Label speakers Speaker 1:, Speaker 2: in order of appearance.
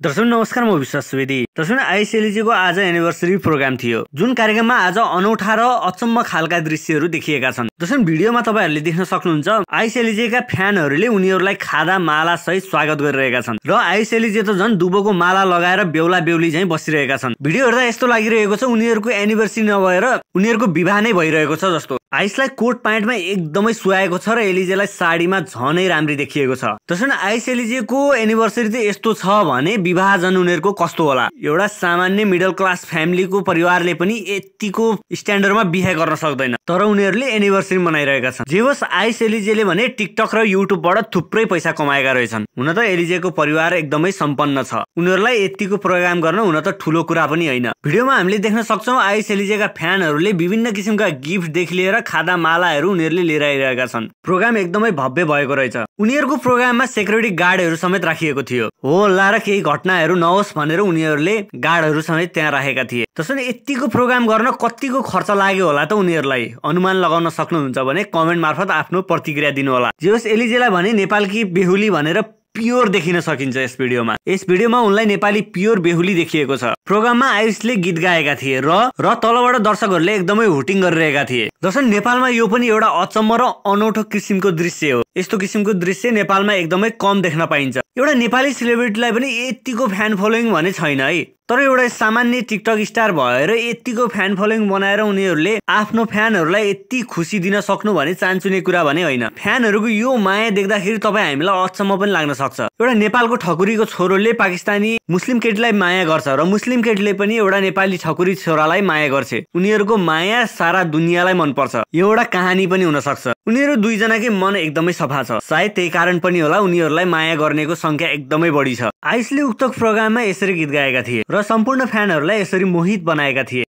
Speaker 1: दर्शक नमस्कार म विश्वास सुवेदी। दर्शक आइसिएलजीको आज एनिभर्सरी प्रोग्राम थियो। जुन कार्यक्रममा आज अनौठा र अचम्म खालका दृश्यहरू देखिएका छन्। दर्शक भिडियोमा तपाईँहरूले देख्न सक्नुहुन्छ आइसिएलजीका फ्यानहरूले उनीहरूलाई खादा माला सहित स्वागत गरिरहेका छन्। र आइसिएलजी त झन् दुबोको माला लगाएर बेहुला बेहुली झैँ बसिरहेका छन्। भिडियो हेर्दा यस्तो लागिरहेको छ उनीहरूको एनिभर्सरी नभएर उनीहरूको विवाह नै भइरहेको छ जस्तो। आइसलाई कोट प्यान्टमा एकदमै सुहाएको छ र एलिजेलाई साडीमा झनै राम्री देखिएको छ। त्यसो आइस एलिजेको एनिभर्सरी चाहिँ यस्तो छ भने विवाहजन उनीहरूको कस्तो होला? एउटा सामान्य मिडल क्लास फ्यामिलीको परिवारले पनि यतिको स्ट्यान्डर्डमा बिहे गर्न सक्दैन। तर उनीहरूले एनिभर्सरी मनाइरहेका छन्। जे होस् आइस एलिजेले भने टिकटक र युट्युबबाट थुप्रै पैसा कमाएका रहेछन्। हुन त एलिजेको परिवार एकदमै सम्पन्न छ। उनीहरूलाई यतिको प्रोग्राम गर्न हुन त ठुलो कुरा पनि होइन। भिडियोमा हामीले देख्न सक्छौँ आइस एलिजेका फ्यानहरूले विभिन्न किसिमका गिफ्टदेखि लिएर खादा मालाहरू उनीहरूले लिएर आइरहेका छन्। प्रोग्राम एकदमै भव्य भएको रहेछ। उनीहरूको प्रोग्राममा सेक्युरिटी गार्डहरू समेत राखिएको थियो। होला र केही घटनाहरू नहोस् भनेर उनीहरूले गार्डहरू समेत त्यहाँ राखेका थिए। त्यसैले यतिको प्रोग्राम गर्न कतिको खर्च लाग्यो होला त उनीहरूलाई। अनुमान लगाउन सक्नुहुन्छ भने कमेन्ट मार्फत आफ्नो प्रतिक्रिया दिनु होला जे होस् एलिजेलाई भने नेपालकी बेहुली भनेर प्योर देखिन सकिन्छ यस भिडियोमा। यस भिडियोमा उनलाई नेपाली प्योर बेहुली देखिएको छ। प्रोग्राममा आयुषले गीत गाएका थिए र र तलबाट दर्शकहरूले एकदमै हुटिङ गरिरहेका थिए। जसरी नेपालमा यो पनि एउटा अचम्म र अनौठो किसिमको दृश्य हो। यस्तो किसिमको दृश्य नेपालमा एकदमै कम देख्न पाइन्छ। एउटा नेपाली सेलिब्रिटीलाई पनि यतिको फ्यान फलोइङ भने छैन है। तर एउटा सामान्य टिकटक स्टार भएर यतिको फ्यान फलोइङ बनाएर उनीहरूले आफ्नो फ्यानहरूलाई यति खुसी दिन सक्नु भने चान्चुने कुरा भने होइन। फ्यानहरूको यो माया देख्दाखेरि तपाईँ हामीलाई अचम्म पनि लाग्न सक्छ। एउटा नेपालको ठकुरीको छोरोले पाकिस्तानी मुस्लिम केटीलाई माया गर्छ र मुस्लिम केटीले पनि एउटा नेपाली ठकुरी छोरालाई माया गर्छ। उनीहरूको माया सारा दुनियाँलाई मनपर्छ। एउटा कहानी पनि हुन सक्छ उनीहरू दुईजनाकै मन एकदमै सफा छ। सायद त्यही कारण पनि होला उनीहरूलाई माया गर्नेको संख्या एकदमै बढी छ। आइसले उक्त प्रोग्राममा यसरी गीत गाएका थिए र सम्पूर्ण फ्यानहरूलाई यसरी मोहित बनाएका थिए।